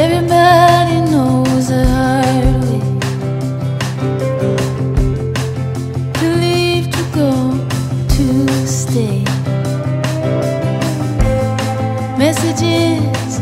Everybody knows I hurt it. To leave, to go, to stay. Messages.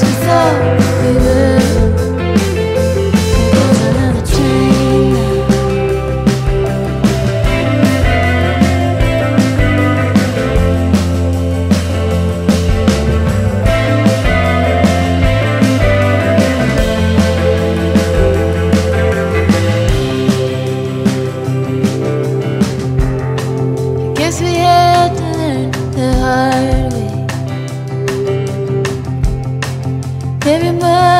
to thought. we were very much.